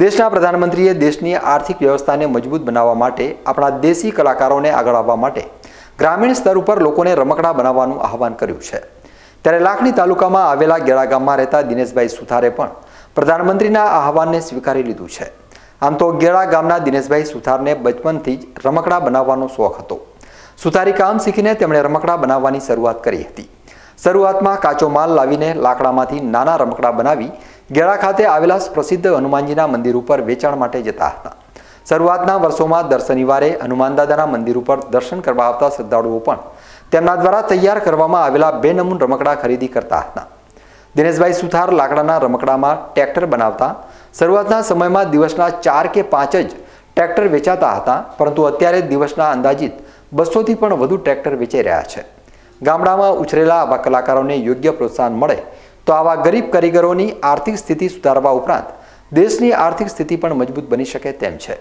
દેશના પ્રધાનમંત્રીએ દેશની આર્થિક વ્યવસ્થાને મજબૂત બનાવવા માટે આપણા દેશી કલાકારોને આગળ આવવા માટે ગ્રામીણ સ્તર ઉપર લોકોને રમકડા બનાવવાનું આહવાન કર્યું છે. ત્યારે લાખણી તાલુકામાં આવેલા ગેળા ગામમાં રહેતા દિનેશભાઈ સુથારે પણ પ્રધાનમંત્રીના આહવાનને સ્વીકારી લીધું છે. આમ તો ગેળા ગામના દિનેશભાઈ સુથારને બચપનથી જ રમકડા બનાવવાનો શોખ હતો. સુથારી કામ શીખીને તેમણે રમકડા બનાવવાની શરૂઆત કરી હતી. શરૂઆતમાં કાચો માલ લાવીને લાકડામાંથી નાના રમકડા બનાવી ગેળા ખાતે આવેલા પ્રસિદ્ધ હનુમાનજીના મંદિર ઉપર વેચાણ માટે જતા હતા. શરૂઆતના વર્ષોમાં દર શનિવારે હનુમાન દાદાના મંદિર ઉપર દર્શન કરવા આવતા શ્રદ્ધાળુઓ પણ તેમના દ્વારા તૈયાર કરવામાં આવેલા બે નમૂન રમકડા ખરીદી કરતા હતા. દિનેશભાઈ સુથાર લાકડાના રમકડામાં ટ્રેક્ટર બનાવતા શરૂઆતના સમયમાં દિવસના ચાર કે પાંચ જ ટ્રેક્ટર વેચાતા હતા, પરંતુ અત્યારે દિવસના અંદાજિત બસોથી પણ વધુ ટ્રેક્ટર વેચાઈ રહ્યા છે. ગામડામાં ઉછરેલા આવા કલાકારોને યોગ્ય પ્રોત્સાહન મળે તો આવા ગરીબ કારીગરોની આર્થિક સ્થિતિ સુધારવા ઉપરાંત દેશની આર્થિક સ્થિતિ પણ મજબૂત બની શકે તેમ છે.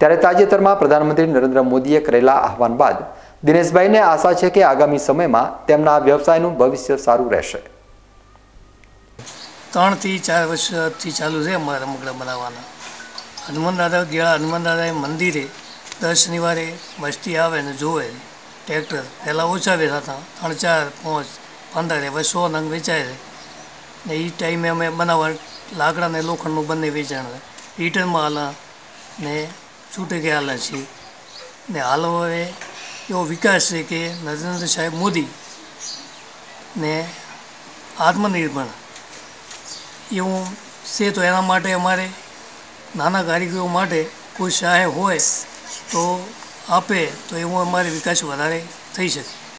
ત્યારે તાજેતરમાં પ્રધાનમંત્રી નરેન્દ્ર મોદીએ કરેલા આહવાન બાદ દિનેશભાઈને આશા છે કે આગામી સમયમાં તેમના વ્યવસાયનું ભવિષ્ય સારું રહેશે. ત્રણથી ચાર વર્ષથી ચાલુ છે અમારા રમકડા બનાવવાના. હનુમાન દાદા ગયા હનુમાન દાદાએ મંદિરે દર શનિવારે વસ્તી આવે ને જોવે, ટ્રેક્ટર પહેલાં ઓછા વેચાતા, ત્રણ ચાર, પાંચ, પંદર હવે સો નંગ વેચાય છે. ને એ ટાઈમે અમે બનાવવા લાકડા ને લોખંડનું બંને વેચાણ રિટર્નમાં હાલા ને છૂટે કે હાલા છીએ. ને હાલ હવે એવો વિકાસ છે કે નરેન્દ્ર સાહેબ મોદી ને આત્મનિર્ભર. એવું છે તો એના માટે અમારે નાના કારીગરો માટે કોઈ સહાય હોય તો આપે તો એવો અમારે વિકાસ વધારે થઈ શકે.